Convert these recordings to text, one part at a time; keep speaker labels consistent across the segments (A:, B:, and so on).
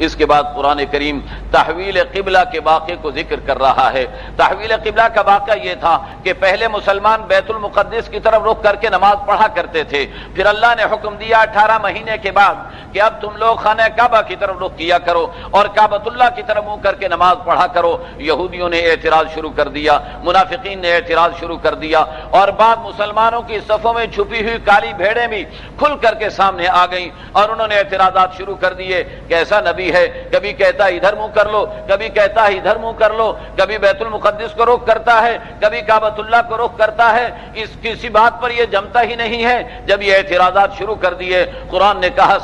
A: इसके बाद कुरान करीम तहवील किबला के वाक़े को ज़िक्र कर रहा है। तहवील किबला का वाक़ा यह था कि पहले मुसलमान बैतुल मुकद्दस की तरफ़ रुख करके नमाज़ पढ़ा करते थे। फिर अल्लाह ने हुक्म दिया अठारह महीने के बाद कि अब तुम लोग खाना काबा की तरफ़ रुख किया करो और काबतुल्ला की तरफ़ मुँह करके नमाज़ पढ़ा करो। यहूदियों ने एतराज़ शुरू कर दिया, मुनाफिकीन ने एतराज़ शुरू कर दिया और बाद मुसलमानों की सफों में छुपी हुई काली भेड़ें भी खुल करके सामने आ गई और उन्होंने एतराजात शुरू कर दिए कैसा नबी है। कभी कहता है, इधर मुँह कर लो। कभी कहता है, इधर मुँह कर लो। कभी बैतुल मुकद्दस को रुख करता है, कभी काबतुल्ला को रुख करता है। इस किसी बात पर यह जमता ही नहीं है। जब ये एतराजात शुरू कर दिए, कुरान ने कहा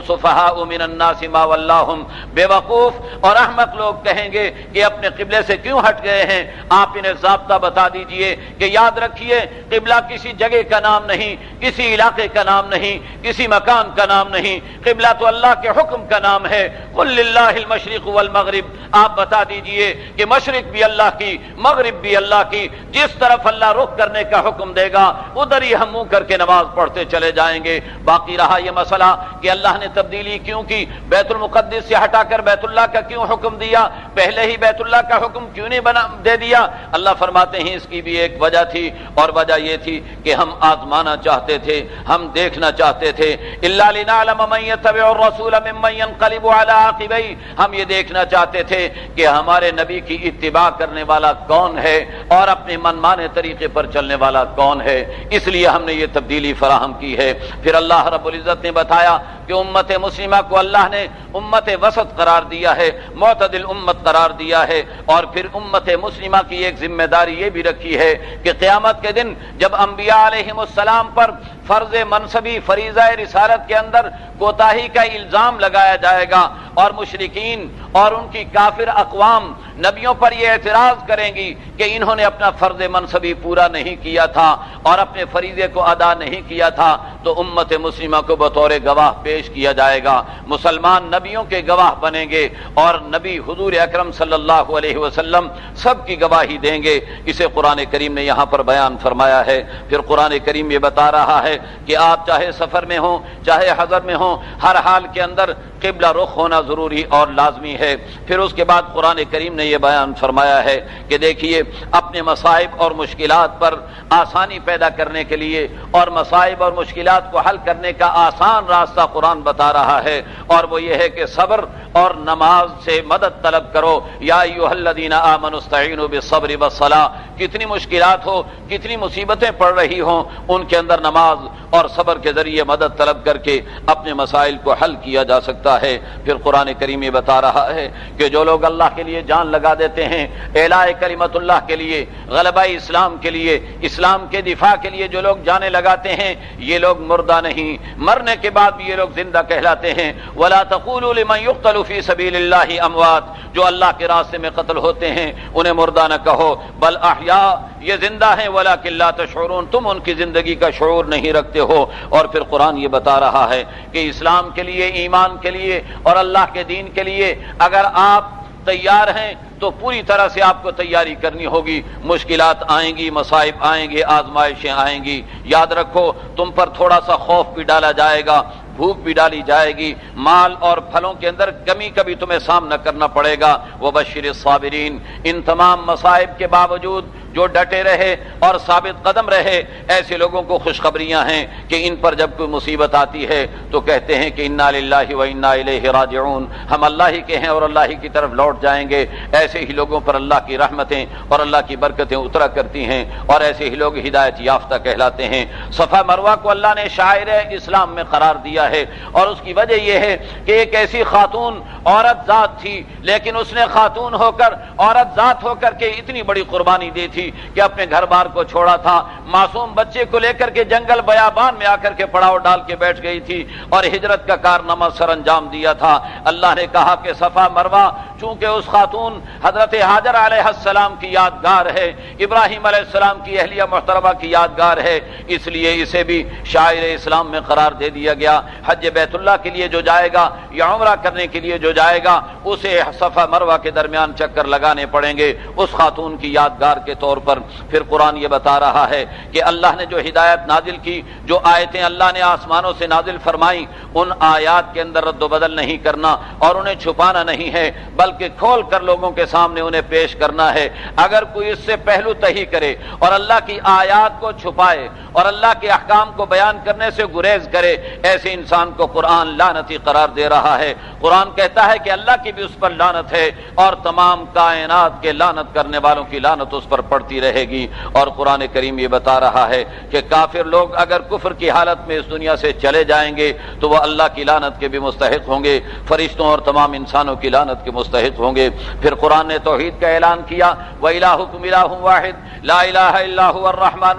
A: सुफहा बेवकूफ़ और अहमक लोग कहेंगे कि अपने किबले से क्यों हट गए हैं? आप इन्हें जबता बता दीजिए कि याद रखिए, किबला किसी जगह का नाम नहीं, किसी इलाके का नाम नहीं, किसी मकान का नाम नहीं। किबला तो अल्लाह के हुक्म का नाम है। मशरक मगरिब। आप बता दीजिए कि मशरक भी अल्लाह की, मगरिब भी अल्लाह की। जिस तरफ़ अल्लाह रुख करने का हुक्म देगा, उधर ही हम मुँह करके नमाज़ पढ़ते चले जाएँगे। बाकी रहा यह मसला कि अल्लाह ने तब्दीली क्यों की? बैतुल मुकद्दस से हटाकर बैतुल्लाह का क्यों हुक्म दिया? पहले ही बैतुल्ला का हुक्म क्यों नहीं बना, दे दिया? अल्लाह फरमाते हैं, इसकी भी एक वजह थी, और वजह यह थी कि हम आजमाना चाहते थे, हम देखना चाहते थे। हम ये देखना चाहते थे कि हमारे नबी की इत्तिबा करने वाला कौन है और अपने मनमाने तरीके पर चलने वाला कौन है। इसलिए हमने ये तब्दीली फराहम की है। फिर अल्लाह रब्बुल इज़्ज़त ने बताया कि उम्मत मुस्लिमा को अल्लाह ने उम्मत वसत करार दिया है, मोतदिल उम्मत करार दिया है और फिर उम्मत मुस्लिमा की एक ज़िम्मेदारी ये भी रखी है कि क़यामत के दिन जब अम्बिया पर फ़र्ज़ मनसबी फरीजा रिसालत के अंदर कोताही का इल्ज़ाम लगाया जाएगा। और मुशरकिन और उनकी काफिर अकवाम नबियों पर यह एतराज़ करेंगी कि इन्होंने अपना फ़र्ज़ मनसबी पूरा नहीं किया था और अपने फरीजे को अदा नहीं किया था तो उम्मत मुस्लिमा को बतौर गवाह पेश किया जाएगा। मुसलमान नबियों के गवाह बनेंगे और नबी हजूर अक्रम सल्लल्लाहु अलैहि वसल्लम सबकी गवाही देंगे। इसे कुरान करीम ने यहाँ पर बयान फरमाया है। फिर कुरान करीम ये बता रहा है कि आप चाहे सफ़र में हो, चाहे हजर में हो, हर हाल के अंदर किबला रुख होना ज़रूरी और लाजमी है। फिर उसके बाद कुरान करीम ने यह बयान फरमाया है कि देखिए, अपने मसाइब और मुश्किल पर आसानी पैदा करने के लिए और मसाइब और मुश्किल को हल करने का आसान रास्ता कुरान बता रहा है और वो ये है कि सब्र और नमाज़ से मदद तलब करो। या सब्र वसला कितनी मुश्किल हो, कितनी मुसीबतें पड़ रही हों, उनके अंदर नमाज़ और सबर के ज़रिए मदद तलब करके अपने मसाइल को हल किया जा सकता है। फिर कुरान करीम ये बता रहा है कि जो लोग अल्लाह के लिए जान लगा देते हैं, एलाए करीमतुल्लाह के लिए, गलबा इस्लाम के लिए, इस्लाम के दिफा के लिए जो लोग जाने लगाते हैं, ये लोग मुर्दा नहीं। मरने के बाद भी ये लोग ज़िंदा कहलाते हैं। वला तकूलफी अमवात। जो अल्लाह के रास्ते में कत्ल होते हैं, उन्हें मुर्दा न कहो। बल अहिया ये ज़िंदा है वला किल्ला तशरून, तुम उनकी ज़िंदगी का शोर नहीं रखते हो। और फिर कुरान ये बता रहा है कि इस्लाम के लिए, ईमान के लिए और अल्लाह के दीन के लिए अगर आप तैयार हैं तो पूरी तरह से आपको तैयारी करनी होगी। मुश्किल आएँगी, मसाइब आएँगे, आजमाइशें आएँगी। याद रखो, तुम पर थोड़ा सा खौफ भी डाला जाएगा, भूख भी डाली जाएगी। माल और फलों के अंदर कमी कभी तुम्हें सामना करना पड़ेगा। वह बशीर साबरीन, इन तमाम मसाइब के बावजूद जो डटे रहे और साबित कदम रहे, ऐसे लोगों को खुशखबरियाँ हैं कि इन पर जब कोई मुसीबत आती है तो कहते हैं कि इन्ना व इन्ना राजून हम अल्लाह ही के हैं और अल्लाह ही की तरफ़ लौट जाएँगे। ऐसे ही लोगों पर अल्लाह की रहमतें और अल्लाह की बरकतें उतरा करती हैं और ऐसे ही लोग हिदायत याफ्ता कहलाते हैं। सफ़ा मरवा को अल्लाह ने शायर इस्लाम में करार दिया है और उसकी वजह यह है कि एक ऐसी खातून औरत जात थी, लेकिन उसने खातून होकर, औरत जात होकर के इतनी बड़ी कुर्बानी दी थी कि अपने घर बार को छोड़ा था। मासूम बच्चे को लेकर के जंगल बयाबान में आकर के पड़ाव डाल के बैठ गई थी और हिजरत का कारनामा सर अंजाम दिया था। अल्लाह ने कहा कि सफ़ा मरवा, चूँकि उस खातून हज़रत हाजर आसलाम की यादगार है, इब्राहिम आसलाम की अहलिया मोहतरबा की यादगार है, इसलिए इसे भी शायर इस्लाम में करार दे दिया गया। हज बैतुल्ला के लिए जो जाएगा या उमरा करने के लिए जो जाएगा, उसे सफ़ा मरवा के दरमियान चक्कर लगाने पड़ेंगे। उस खातून की यादगार के तौर पर फिर कुरान ये बता रहा है कि अल्लाह ने जो हिदायत नाजिल की, जो आयतें अल्लाह ने आसमानों से नाजिल फरमाई, उन आयात के अंदर रद्दबदल नहीं करना और उन्हें छुपाना नहीं है, बल्कि खोल कर लोगों के सामने उन्हें पेश करना है। अगर कोई इससे पहलू तही करे और अल्लाह की आयात को छुपाए और अल्लाह के अहकाम को बयान करने से गुरेज करे, ऐसे इंसान को कुरान लानती करार दे रहा है। कुरान कहता है कि अल्लाह की भी उस पर लानत है और तमाम कायनात के लानत करने वालों की लानत उस पर पड़ती रहेगी। और कुरान करीम ये बता रहा है कि काफिर लोग अगर कुफर की हालत में इस दुनिया से चले जाएँगे तो वह अल्लाह की लानत के भी मुस्तक होंगे, फरिश्तों और तमाम इंसानों की लानत के मुस्तक होंगे। फिर कुरान ने तोहहीद का ऐलान किया, वह वाहिद लाहमान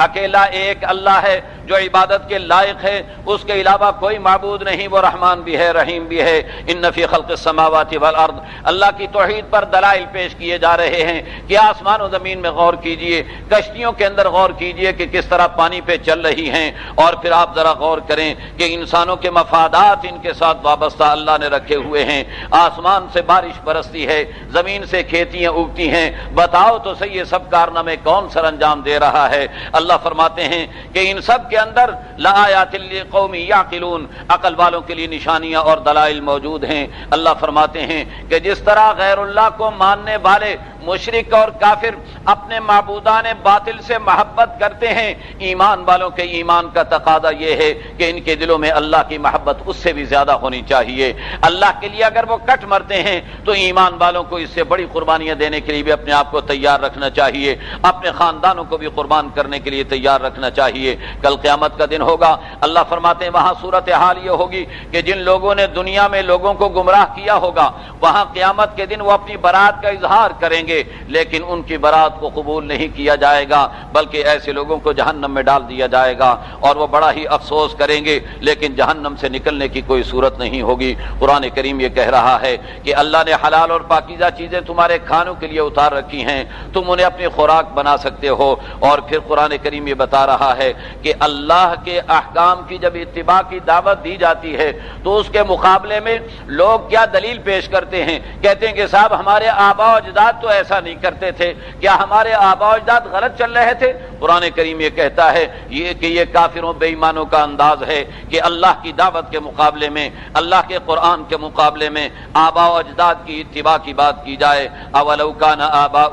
A: अकेला एक अल्लाह है जो इबादत के लायक है, उसके अलावा कोई मबूद नहीं, वो रहमान भी है, रहीम भी है। इन नफी खल्क समावती वल अर्द। अल्लाह की तोहहीद पर दलाइल पेश किए जा रहे हैं कि आसमान और ज़मीन में गौर कीजिए कश्तियों के अंदर गौर कीजिए कि किस तरह पानी पे चल रही हैं। और फिर आप जरा गौर करें कि इंसानों के मफादात इनके साथ वाबस्ता अल्लाह ने रखे हुए हैं। आसमान से बारिश बरसती है, ज़मीन से खेतियाँ उगती हैं। बताओ तो सही, ये सब कारनामे कौन सर अंजाम दे रहा है? अल्लाह फरमाते हैं कि इन सब के अंदर लायातिल कौमी याकिलून, अकल वालों के लिए निशानियाँ और दलाइल मौजूद हैं। अल्लाह फरमाते हैं कि जिस तरह गैरुल्लाह को मानने वाले मुशरक और काफिर अपने मबूदान बातिल से मोहब्बत करते हैं। ईमान वालों के ईमान का तकादा यह है कि इनके दिलों में अल्लाह की मोहब्बत उससे भी ज़्यादा होनी चाहिए। अल्लाह के लिए अगर वो कट मरते हैं तो ईमान वालों को इससे बड़ी कुर्बानियाँ देने के लिए भी अपने आप को तैयार रखना चाहिए। अपने खानदानों को भी कुर्बान करने के लिए तैयार रखना चाहिए। कल क्यामत का दिन होगा। अल्लाह फरमाते वहाँ सूरत हाल ये होगी कि जिन लोगों ने दुनिया में लोगों को गुमराह किया होगा, वहाँ क्यामत के दिन वो अपनी बरात का इजहार करेंगे। करेंगे लेकिन उनकी बारात को कबूल नहीं किया जाएगा, बल्कि ऐसे लोगों को जहन्नम में डाल दिया जाएगा, और वो बड़ा ही अफसोस करेंगे, लेकिन जहन्नम से निकलने की कोई सूरत नहीं होगी। कुरान करीम ये कह रहा है कि अल्लाह ने हलाल और पाकिजा चीज़ें तुम्हारे खानों के लिए उतार रखी हैं, तुम उन्हें अपनी खुराक बना सकते हो। और फिर कुरान करीम ये बता रहा है कि अल्लाह के अहकाम की जब इतबा की दावत दी जाती है तो उसके मुकाबले में लोग क्या दलील पेश करते हैं? कहते हैं कि साहब, हमारे आबा अजदाद तो ऐसा नहीं करते थे। क्या हमारे आबाजदाद गलत चल रहे थे? पुराने करीम ये कहता है ये कि ये काफिरों, बेईमानों का अंदाज है कि अल्लाह की दावत के मुकाबले में, अल्लाह के कुरान के मुकाबले में आबा अजदाद की इतबा की बात की जाए। अवलौका न आबा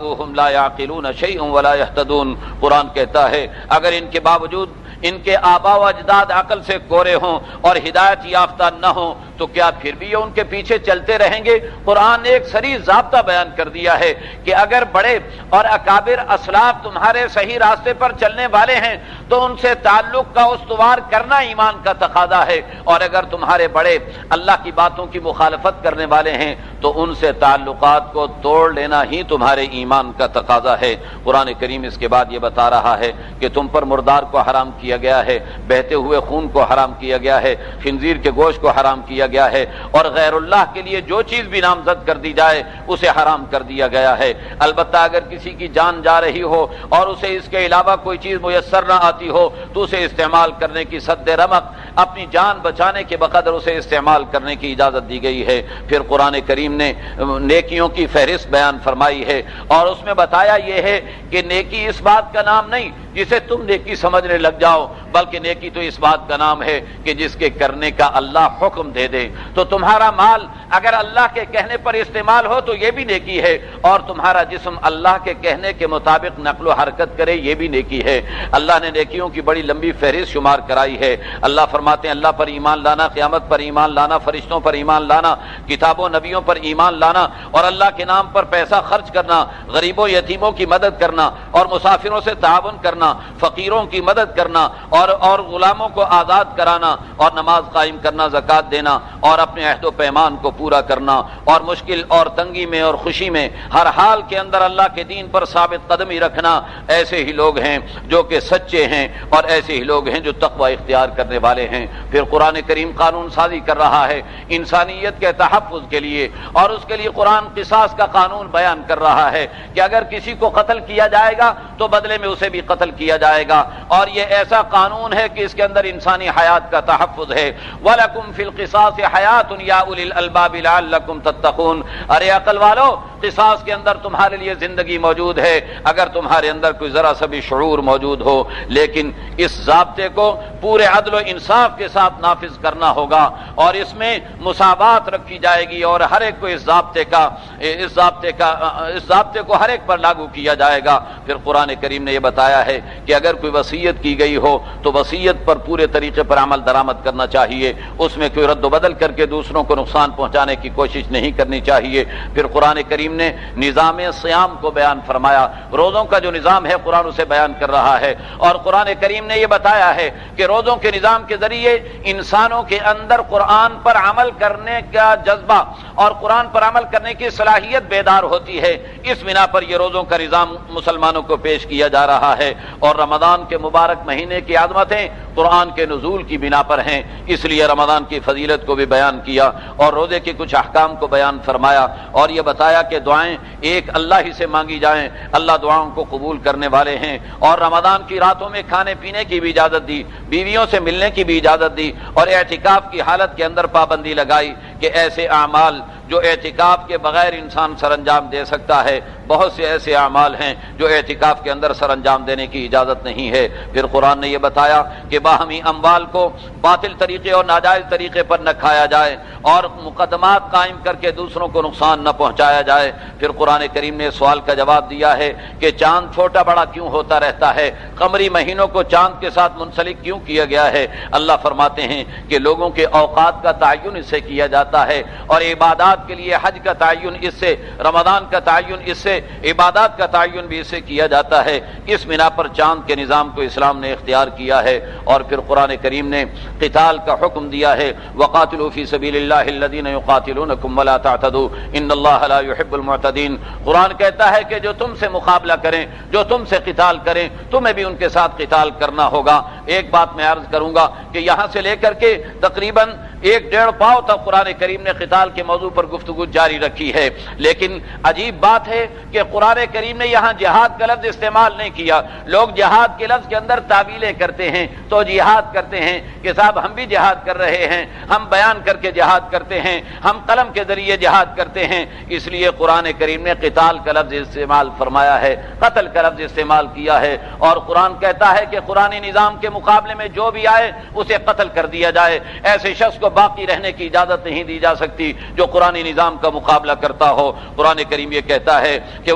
A: कुरान कहता है, अगर इनके बावजूद इनके आबा व अजदाद अकल से कोरे हों और हिदायत याफ्ता न हो तो क्या फिर भी ये उनके पीछे चलते रहेंगे? कुरान ने एक सरी जबता बयान कर दिया है कि अगर बड़े और अकाबिर असलाफ तुम्हारे सही रास्ते पर चलने वाले हैं तो उनसे ताल्लुक का उस्तवार करना ईमान का तकादा है। और अगर तुम्हारे बड़े अल्लाह की बातों की मुखालफत करने वाले हैं तो उनसे ताल्लुक को तोड़ लेना ही तुम्हारे ईमान का तकाजा है। कुरान करीम इसके बाद ये बता रहा है कि तुम पर मुर्दार को हराम किया गया है, बहते हुए खून को हराम किया गया है, खिंजीर के गोश को हराम किया गया है, और गैरुल्लाह के लिए जो चीज़ भी नामजद कर दी जाए, उसे हराम कर दिया गया है। अलबत् अगर किसी की जान जा रही हो और उसे इसके अलावा कोई चीज़ मुयसर ना आती हो तो उसे इस्तेमाल करने की सद रमक अपनी जान बचाने के बकदर उसे इस्तेमाल करने की इजाज़त दी गई है। फिर कुरान करीम ने, नेकियों की फहरिस्त बयान फरमाई है और उसमें बताया यह है कि नेकी इस बात का नाम नहीं जिसे तुम नेकी समझने लग जाओ, बल्कि नेकी तो इस बात का नाम है कि जिसके करने का अल्लाह हुक्म दे दे। तो तुम्हारा माल अगर अल्लाह के कहने पर इस्तेमाल हो तो यह भी नेकी है और तुम्हारा जिसम अल्लाह के कहने के मुताबिक नकलो हरकत करे, ये भी नेकी है। अल्लाह ने नेकियों की बड़ी लंबी फहरिस्त शुमार कराई है। अल्लाह फरमाते हैं, अल्लाह पर ईमान लाना, क्यामत पर ईमान लाना, फरिश्तों पर ईमान लाना, किताबों, नबियों पर ईमान लाना और अल्लाह के नाम पर पैसा खर्च करना, गरीबों, यतीमों की मदद करना और मुसाफिरों से ताउन करना, फकीरों की मदद करना और और गुलामों को आज़ाद कराना और नमाज़ कायम करना, जक़ात देना और अपने अहद पैमान को पूरा करना और मुश्किल और तंगी में और खुशी में हर हाल के अंदर अल्लाह के दीन पर साबित कदमी रखना, ऐसे ही लोग हैं जो कि सच्चे हैं और ऐसे ही लोग हैं जो तकवा इख्तियार करने वाले हैं। फिर कुरान करीम कानून साजी कर रहा है, इंसानियत के तहफ़ के लिए, और उसके लिए कुरान किसास का कानून बयान कर रहा है कि अगर किसी को कत्ल किया जाएगा तो बदले में उसे भी कत्ल किया जाएगा। और ये ऐसा कानून है कि इसके अंदर इंसानी हयात का तहफ़ है। वलकुम फिल किसास हयात याबाबिलकुम तत्तकून अरे अकल वालो किसास के अंदर तुम्हारे लिए ज़िंदगी मौजूद है। अगर तुम्हारे अंदर कोई जरा सा भी शूर मौजूद हो, लेकिन इस जबते को पूरे अदल इंसाफ के साथ नाफिज करना होगा और इसमें मुसावत रखी जाएगी और हर एक को इस जबते का, इस जबते का, इस जबते को हर एक पर लागू किया जाएगा। फिर कुरान करीम ने यह बताया है कि अगर कोई वसीयत की गई हो तो वसीयत पर पूरे तरीके पर अमल दरामद करना चाहिए। उसमें कोई रद्दबदल करके दूसरों को नुकसान पहुँचाने की कोशिश नहीं करनी चाहिए। फिर कुरान करीम ने निज़ाम श्याम को बयान फरमाया। रोज़ों का जो निज़ाम है, कुरान उसे बयान कर रहा है। और कुरान करीम ने यह बताया है कि रोज़ों के निज़ाम के ज़रिए इंसानों के अंदर कुरान पर अमल करने का जज्बा और कुरान पर अमल करने की सलाहियत बेदार होती है। इस बिना पर यह रोज़ों का निज़ाम मुसलमानों को पेश किया जा रहा है और रमदान के मुबारक महीने की आदमतें कुरान के नजूल की बिना पर हैं। इसलिए रमदान की फजीलत को भी बयान किया और रोज़े के कुछ अहकाम को बयान फरमाया और यह बताया कि दुआएँ एक अल्लाह ही से मांगी जाएँ। अल्लाह दुआओं को कबूल करने वाले हैं और रमदान की रातों में खाने पीने की भी इजाज़त दी, बीवियों से मिलने की भी इजाज़त दी और एहतिकाफ की हालत के अंदर पाबंदी लगाई। कि ऐसे अमाल जो एहतिकाफ के बगैर इंसान सर अंजाम दे सकता है, बहुत से ऐसे अमाल हैं जो एहतिकाफ के अंदर सर अंजाम देने की इजाज़त नहीं है। फिर कुरान ने यह बताया कि बाहमी अम्बाल को बातिल तरीके और नाजायज तरीके पर न खाया जाए और मुकदमात कायम करके दूसरों को नुकसान न पहुँचाया जाए। फिर कुरान करीम ने सवाल का जवाब दिया है कि चाँद छोटा बड़ा क्यों होता रहता है? कमरी महीनों को चाँद के साथ मुंसलिक क्यों किया गया है? अल्लाह फरमाते हैं कि लोगों के औकात का तयन इससे किया जाता है और इबादत के लिए हज का तयन इससे रमदान का तयन इससे, इबादत का तयन भी इससे किया जाता है। इस बिना पर चाँद के निज़ाम को इस्लाम ने इख्तियार किया है और फिर कुरान करीम ने कताल का हुक्म दिया है। वक़ातिलफ़ी सबील्लादीन कुरान कहता है कि जो तुमसे मुकाबला करें, जो तुमसे कताल करें, तुम्हें भी उनके साथ कताल करना होगा। एक बात मैं अर्ज़ करूँगा कि यहाँ से लेकर के तकरीबन एक डेढ़ पाव तक कुरान करीम ने कताल के मौजू पर गुफ्तु जारी रखी है। लेकिन अजीब बात है कि कुरान करीम ने यहाँ जिहाद का लफ्ज इस्तेमाल नहीं किया। लोग जिहाद के लफ्ज के अंदर तावीलें करते हैं तो जिहाद करते हैं कि साहब हम भी जिहाद कर रहे हैं, हम बयान करके जिहाद करते हैं, हम कलम के ज़रिए जिहाद करते हैं। इसलिए कुरान करीम ने कताल का लफ्ज इस्तेमाल फरमाया है, कतल का लफ्ज इस्तेमाल किया है। और कुरान कहता है कि कुरानी निज़ाम के मुकाबले में जो भी आए, उसे कत्ल कर दिया जाए। ऐसे शख्स को बाकी रहने की इजाज़त नहीं दी जा सकती, जो कुरानी निज़ाम का मुकाबला करता हो। कुरान करीम ये कहता है कि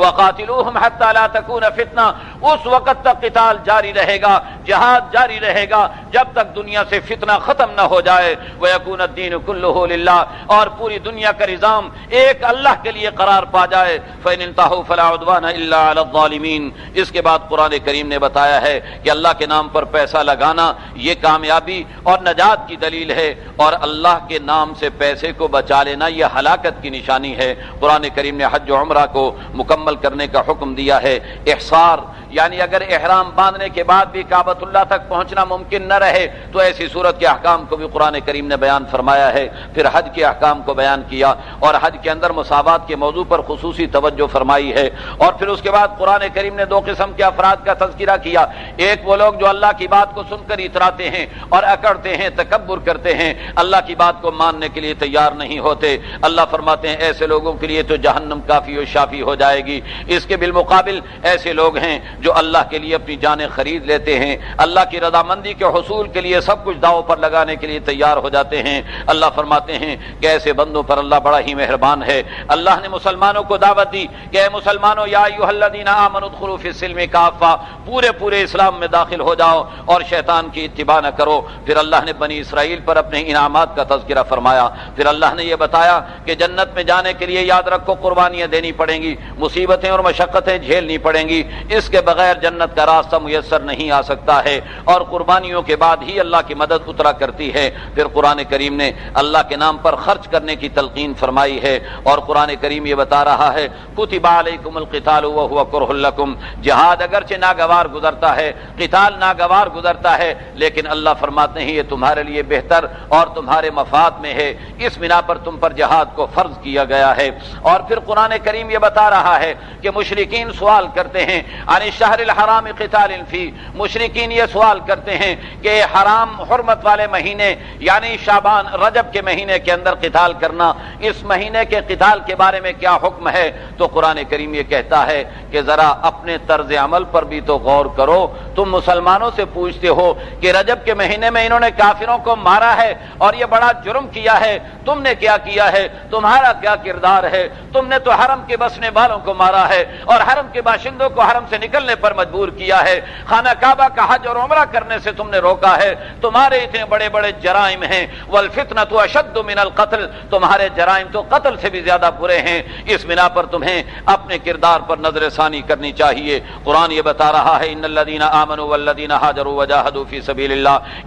A: तकून फितना, उस वक़्त तक किताल जारी रहेगा, जहाद जारी रहेगा, जब तक दुनिया से फितना खत्म न हो जाए। वह यकून दीन कुल्ला और पूरी दुनिया का निज़ाम एक अल्लाह के लिए करार पा जाए। फ़ैन फलाउदवानमीन इसके बाद कुरान करीम ने बताया है कि अल्लाह के नाम पर पैसा लगाना यह कामयाबी और नजात की दलील है। और अल्लाह के नाम से पैसे को बचा लेना यह हलाकत की निशानी है। कुरान करीम ने हज उम्र को मुकम्मल करने का हुक्म दिया है। एहसार, यानी अगर एहराम बांधने के बाद भी काबतुल्ला तक पहुँचना मुमकिन न रहे तो ऐसी सूरत के अहकाम को भी कुरान करीम ने बयान फरमाया है। फिर हज के अहकाम को बयान किया और हज के अंदर मुसावत के मौजू पर खसूसी तवज्जो फरमाई है। और फिर उसके बाद कुरान करीम ने दो किस्म के अफराद का तस्करा किया। एक वो लोग जो अल्लाह की बात को सुनकर इतराते हैं और अकड़ते हैं तकबर करते हैं। अल्लाह की बात को मानने के लिए तैयार नहीं होते। अल्लाह फरमाते हैं, ऐसे लोगों के लिए तो जहन्नम काफ़ी और शाफी हो जाएगी। इसके बिलमुकाबिल ऐसे लोग हैं जो अल्लाह के लिए अपनी जानें खरीद लेते हैं। अल्लाह की रजामंदी के हसूल के लिए सब कुछ दाव पर लगाने के लिए तैयार हो जाते हैं। अल्लाह फरमाते हैं कि ऐसे बंदों पर अल्लाह बड़ा ही मेहरबान है। अल्लाह ने मुसलमानों को दावत दी कि मुसलमानों यादीना काफा पूरे पूरे इस्लाम में दाखिल हो जाओ और शैतान की इतबा न करो। फिर अल्लाह ने बनी इसराइल पर अपने इनाम इनाम का तस्करा फरमाया। फिर अल्लाह ने यह बताया कि जन्नत में जाने के लिए याद रखो, कुर्बानियाँ देनी पड़ेंगी, मुसीबतें और मशक्क़तें झेलनी पड़ेंगी। इसके बगैर जन्नत का रास्ता मुयसर नहीं आ सकता है और कुर्बानियों के बाद ही अल्लाह की मदद उतरा करती है। फिर कुरान करीम ने अल्लाह के नाम पर खर्च करने की तलकीन फरमाई है और कुरान करीम ये बता रहा है कुतिबाकुम जहाद अगरचे नागवार गुजरता है, किताल नागवार गुजरता है, लेकिन अल्लाह फरमाते हैं, ये तुम्हारे लिए बेहतर और तुम्हारे मफाद में है। इस बिना पर तुम पर जहाद को फ़र्ज़ किया गया है। और फिर कुरान करीम ये बता रहा है कि मुशरकिन सवाल करते हैं अन शहर हराम कितालफी मुशरकिन ये सवाल करते हैं कि हराम हरमत वाले महीने, यानी शाबान रजब के महीने के अंदर किताल करना, इस महीने के किताल के बारे में क्या हुक्म है? तो कुरान करीम ये कहता है कि जरा अपने तर्ज अमल पर भी तो गौर करो। तुम मुसलमानों से पूछते हो कि रजब के महीने में इन्होंने काफिरों को मारा है और ये बड़ा जुर्म किया है। तुमने क्या किया है? तुम्हारा क्या किरदार है? तुमने तो हरम के बसने वालों को मारा है और हरम के बाशिंदों को हरम से निकलने पर मजबूर किया है। खाना काबा का हज और उमरा करने से तुमने रोका है। तुम्हारे इतने बड़े बड़े जराइम हैं। वल फितना तो अशद मिनल कत्ल। तुम्हारे जराइम तो कत्ल से भी ज़्यादा बुरे हैं। इस बिना पर तुम्हें अपने किरदार पर नज़र सानी करनी चाहिए। कुरान ये बता रहा है, इन्नल्लदीना आमनु वल्लदीना हाजरू वजाहदू फ़ी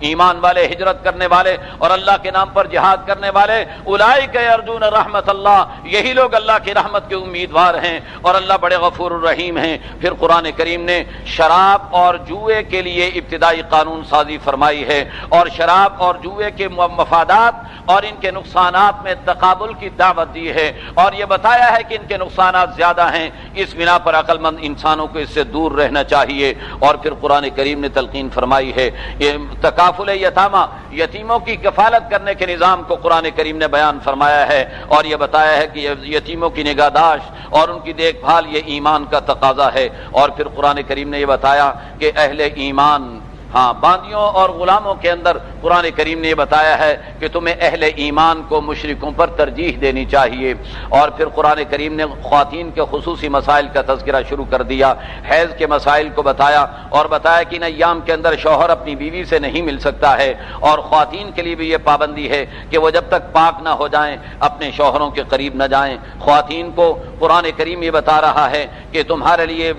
A: ईमान वाले, हिजरत करने वाले और अल्लाह के नाम पर जिहाद करने वाले उलाई के अर्जुन रहमत अल्लाह यही लोग अल्लाह की रहमत के उम्मीदवार हैं और अल्लाह बड़े गफूर रहीम हैं। फिर कुरान करीम ने शराब और जुए के लिए इब्तदाई कानून साजी फरमाई है और शराब और जुए के मफादात और इनके नुकसान में तकाबुल की दावत दी है और यह बताया है कि इनके नुकसान ज़्यादा हैं। इस बिना पर अकलमंद इंसानों को इससे दूर रहना चाहिए और फिर कुरान करीम ने तलकीन फरमाई है, ये तकाफुल यतामा, यतीमों की कफालत करने के निज़ाम को कुरान करीम ने बयान फरमाया है और यह बताया है कि यतीमों की निगाहदाश्त और उनकी देखभाल ये ईमान का तकाजा है। और फिर कुरान करीम ने यह बताया कि अहले ईमान हाँ बांदियों और गुलामों के अंदर कुरान करीम ने बताया है कि तुम्हें अहले ईमान को मुशरकों पर तरजीह देनी चाहिए। और फिर कुरान करीम ने खातन के खसूस मसाइल का तस्करा शुरू कर दिया, हैज़ के मसाइल को बताया और बताया कि नयाम के अंदर शोहर अपनी बीवी से नहीं मिल सकता है। और खातन के लिए भी यह पाबंदी है कि वह जब तक पाक ना हो जाएँ, अपने शोहरों के करीब न जाएँ। खातन को कुरान करीम ये बता रहा है कि तुम्हारे लिए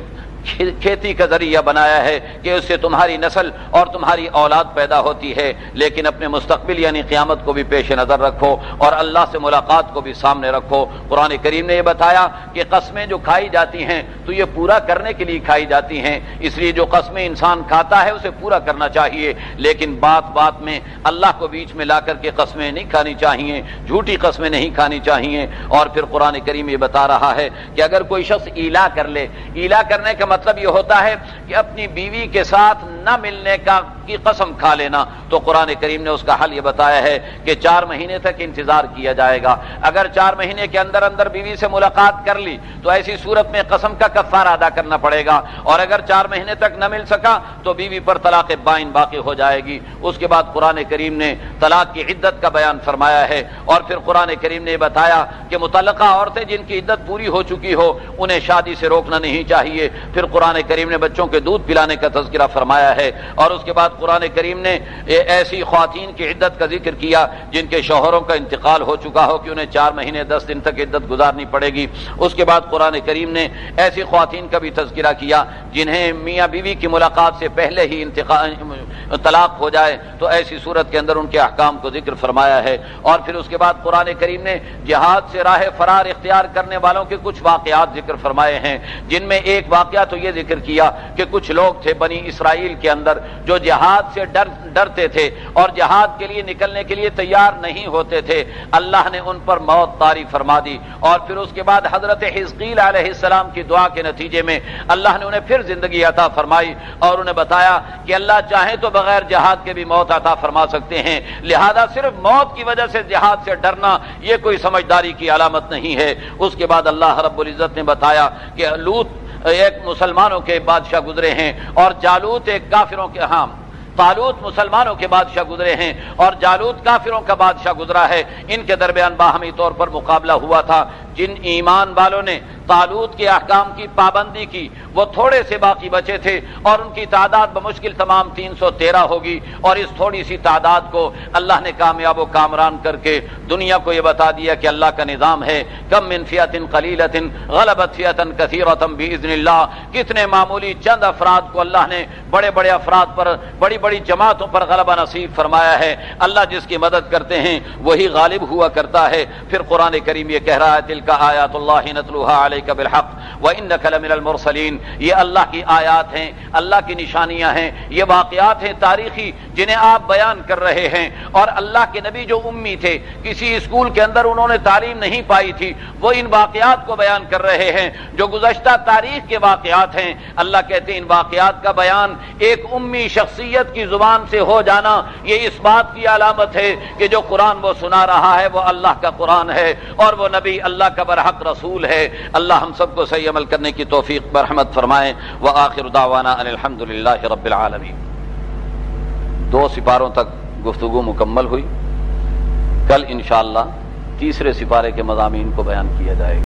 A: खेती का ज़रिया बनाया है कि उससे तुम्हारी नस्ल और तुम्हारी औलाद पैदा होती है। लेकिन अपने मुस्तबिल यानी क्यामत को भी पेश नज़र रखो और अल्लाह से मुलाकात को भी सामने रखो। कुरान करीम ने यह बताया कि कस्में जो खाई जाती हैं तो ये पूरा करने के लिए खाई जाती हैं। इसलिए जो कस्में इंसान खाता है, उसे पूरा करना चाहिए। लेकिन बात बात में अल्लाह को बीच में ला करके कस्में नहीं खानी चाहिए, झूठी कस्में नहीं खानी चाहिए। और फिर कुरान करीम ये बता रहा है कि अगर कोई शख्स ईला कर ले, ईला करने का मतलब यह होता है कि अपनी बीवी के साथ न मिलने का, की कसम खा लेना। तो कुरान करीम ने उसका हल यह बताया है कि चार महीने तक इंतज़ार किया जाएगा। अगर चार महीने के अंदर अंदर बीवी से मुलाकात कर ली तो ऐसी सूरत में कसम का कफार अदा करना पड़ेगा। और अगर चार महीने तक न मिल सका तो बीवी पर तलाक बाइन बाकी हो जाएगी। उसके बाद कुरान करीम ने तलाक की इद्दत का बयान फरमाया है। और फिर कुरान करीम ने बताया कि मुतल औरतें जिनकी इद्दत पूरी हो चुकी हो, उन्हें शादी से रोकना नहीं चाहिए। फिर कुरान करीम ने बच्चों के दूध पिलाने का तस्करा फरमाया है और उसके बाद कुरान करीम ने ऐसी खातन की इद्दत का ज़िक्र किया, जिनके शोहरों का इंतकाल हो चुका हो कि उन्हें चार महीने, दस दिन तक इद्दत गुजारनी पड़ेगी। उसके बाद कुरान करीम ने ऐसी खातन का भी तस्करा किया, जिन्हें मियाँ बीवी की मुलाकात से पहले ही तलाक हो जाए तो ऐसी सूरत के अंदर उनके अहकाम को ज़िक्र फरमाया है। और फिर उसके बाद कुरान करीम ने जहाद से राह फरार इख्तियार करने वालों के कुछ वाकयात ज़िक्र फरमाए हैं, जिनमें एक वाकया तो ये ज़िक्र किया कि कुछ लोग थे बनी इसराइल के अंदर जो जहाद से डर, डरते थे और जहाद के लिए निकलने के लिए तैयार नहीं होते थे। अल्लाह ने उन पर मौत तारी फरमा दी और फिर उसके बाद हज़रत हिजकील की दुआ के नतीजे में अल्लाह ने उन्हें फिर ज़िंदगी अता फरमाई और उन्हें बताया कि अल्लाह चाहे तो बगैर जहाद के भी मौत अता फरमा सकते हैं। लिहाजा सिर्फ़ मौत की वजह से जहाद से डरना यह कोई समझदारी की अलामत नहीं है। उसके बाद अल्लाह रब्बुल इज़्ज़त ने बताया कि लूत एक मुसलमानों के बादशाह गुजरे हैं और जालूत एक काफिरों के हाँ तालूत मुसलमानों के बादशाह गुजरे हैं और जालूत काफिरों का बादशाह गुजरा है। इनके दरमियान बाहमी तौर पर मुकाबला हुआ था। जिन ईमान वालों ने तालूत के अहकाम की पाबंदी की, वो थोड़े से बाकी बचे थे और उनकी तादाद बमुश्किल तमाम तीन सौ तेरह होगी और इस थोड़ी सी तादाद को अल्लाह ने कामयाब कामरान करके दुनिया को यह बता दिया कि अल्लाह का निज़ाम है, कम मिनफियतिन कलीलतिन, गलबत फियतन कसीरतम भी कितने मामूली चंद अफराद को अल्लाह ने बड़े बड़े अफराद पर बड़ी बड़ी जमातों पर गलबा नसीब फरमाया है। अल्लाह जिसकी मदद करते हैं, वही गालिब हुआ करता है। फिर कुरान करीम ये कह रहा है दिल का आयातुल्लाहक बिलहक। व इन नकलमिनसलीन ये अल्लाह की आयात हैं, अल्लाह की निशानियाँ हैं, ये वाकयात हैं तारीखी, जिन्हें आप बयान कर रहे हैं। और अल्लाह के नबी जो उम्मी थे, किसी स्कूल के अंदर उन्होंने तालीम नहीं पाई थी, वो इन वाकयात को बयान कर रहे हैं, जो गुजश्ता तारीख के वाकयात हैं। अल्लाह कहते हैं, इन वाकयात का बयान एक उम्मी शख्सियत की ज़ुबान से हो जाना, ये इस बात की अलामत है कि जो कुरान वो सुना रहा है, वो अल्लाह का कुरान है, और वो नबी अल्लाह का बरहक रसूल है। अल्लाह हम सबको सही अमल करने की तोफीक, बरहमत फरमाए। व आखिर दावाना अलहमदिल्ला रबालमी दो सिपारों तक गुफ्तु मुकम्मल हुई। कल इन तीसरे सिपारे के मजामी को बयान किया जाएगा।